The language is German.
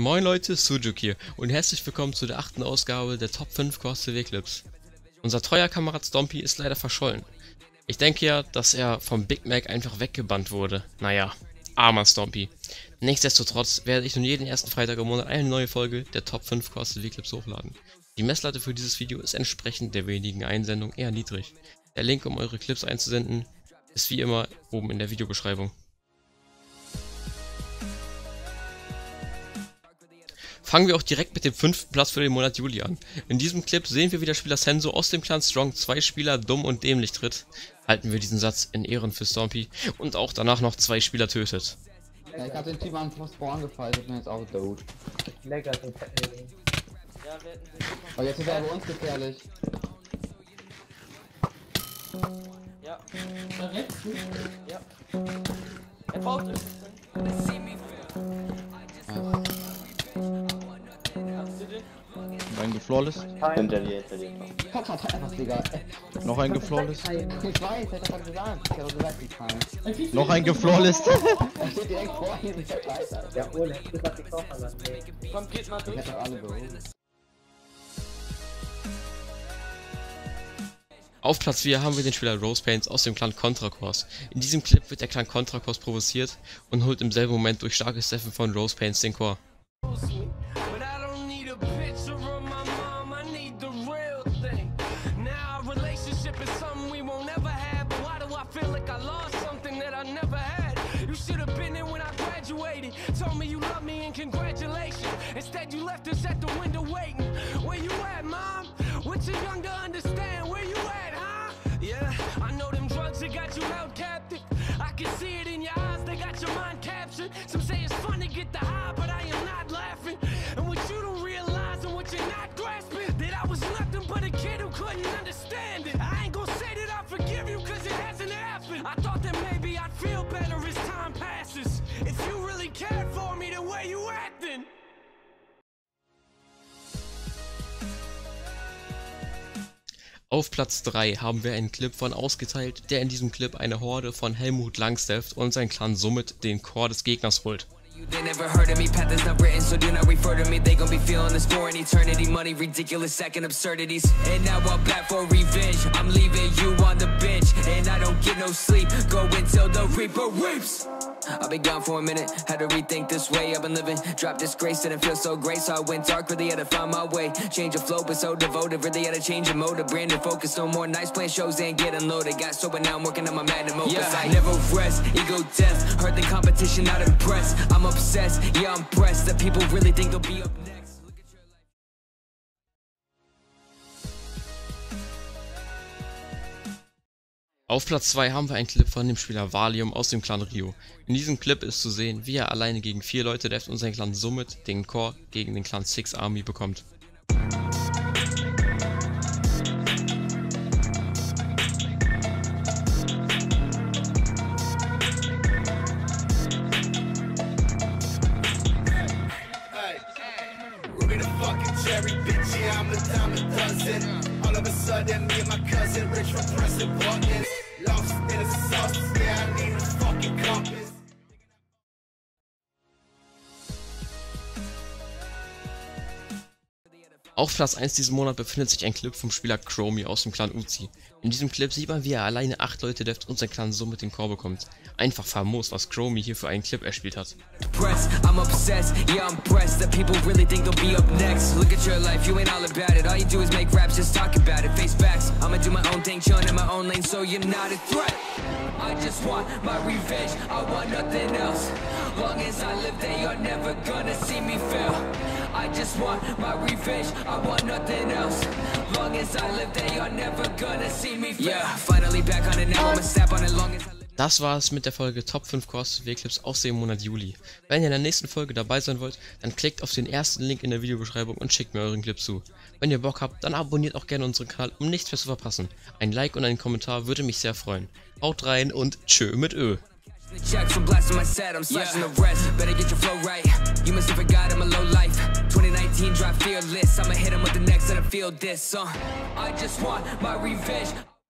Moin Leute, Sujuk hier und herzlich willkommen zu der achten Ausgabe der Top 5 Cross TV Clips. Unser treuer Kamerad Stompy ist leider verschollen. Ich denke ja, dass er vom Big Mac einfach weggebannt wurde. Naja, armer Stompy. Nichtsdestotrotz werde ich nun jeden ersten Freitag im Monat eine neue Folge der Top 5 Cross TV Clips hochladen. Die Messlatte für dieses Video ist entsprechend der wenigen Einsendungen eher niedrig. Der Link, um eure Clips einzusenden, ist wie immer oben in der Videobeschreibung. Fangen wir auch direkt mit dem fünften Platz für den Monat Juli an. In diesem Clip sehen wir wie der Spieler Senso aus dem Clan Strong zwei Spieler dumm und dämlich tritt. Halten wir diesen Satz in Ehren für Stompy und auch danach noch zwei Spieler tötet. Ja, ich hab den Typ an Spawn gefallen, ich bin jetzt auch tot. Lecker, so Aber jetzt ist er bei uns gefährlich. Ja. Ja. Er baut es. Ein geflawless. Hinter dir, hinter dir. Kopf hat einfach, Digga. Noch ein geflawless. Ich weiß, hätte er gesagt. Ich hab gesagt, ich kann. Noch ein geflawless. Er steht direkt vor ihm, ich. Ja, ohne. Das hat die Koffer lassen. Komm, geht mal Ich durch. hätte doch alle behoben. Auf Platz 4 haben wir den Spieler Rose Paints aus dem Clan Contra Course. In diesem Clip wird der Clan Contra Course provoziert und holt im selben Moment durch starkes Steffen von Rose Paints den Core. Should have been there when I graduated. Told me you love me and congratulations. Instead, you left us at the window waiting. Where you at, mom? What you young to understand? Where you at, huh? Yeah, I know them drugs that got you held captive. I can see it in your eyes, they got your mind captured. Some say it's fun to get the high, Auf Platz 3 haben wir einen Clip von Ausgeteilt, der in diesem Clip eine Horde von Helmut Langstaff und sein Clan somit den Core des Gegners holt. They never heard of me, path is not written, so do not refer to me. They gon' be feeling this for an eternity. Money, ridiculous, second absurdities. And now I'm back for revenge. I'm leaving you on the bench, and I don't get no sleep. Go until the Reaper reaps. I've been gone for a minute, had to rethink this way I've been living. Dropped disgrace, didn't feel so great, so I went dark, really had to find my way. Change of flow, but so devoted, really had to change of mode. Branded focus, no more nights playing shows and getting loaded. Got sober now, I'm working on my magnum opus. Yeah, I never rest, ego death. Heard the competition, not impressed. I'm obsessed, yeah, I'm pressed. That people really think they'll be up next. Auf Platz 2 haben wir einen Clip von dem Spieler Valium aus dem Clan Rio. In diesem Clip ist zu sehen, wie er alleine gegen vier Leute deft und sein Clan somit den Core gegen den Clan Six Army bekommt. Cherry, bitch, yeah, I'm a a dozen. All of a sudden, me and my cousin, rich from pressing buttons. Auf Platz 1 diesen Monat befindet sich ein Clip vom Spieler Chromie aus dem Clan Uzi. In diesem Clip sieht man, wie er alleine 8 Leute deft und sein Clan somit den Core bekommt. Einfach famos, was Chromie hier für einen Clip erspielt hat. I just want my revenge, I want nothing else. Long as I live, they are never gonna see me. Yeah, finally back on it now, I'ma snap on it long as I. Das war es mit der Folge Top 5 Cross TV Clips aus dem Monat Juli. Wenn ihr in der nächsten Folge dabei sein wollt, dann klickt auf den ersten Link in der Videobeschreibung und schickt mir euren Clip zu. Wenn ihr Bock habt, dann abonniert auch gerne unseren Kanal, um nichts mehr zu verpassen. Ein Like und ein Kommentar würde mich sehr freuen. Haut rein und tschö mit Ö. The checks from blasting my set, I'm slashing the rest. Better get your flow right. You must have forgot I'm a low life. 2019 drive fearless. I'ma hit him with the next and I feel this. Uh, I just want my revenge.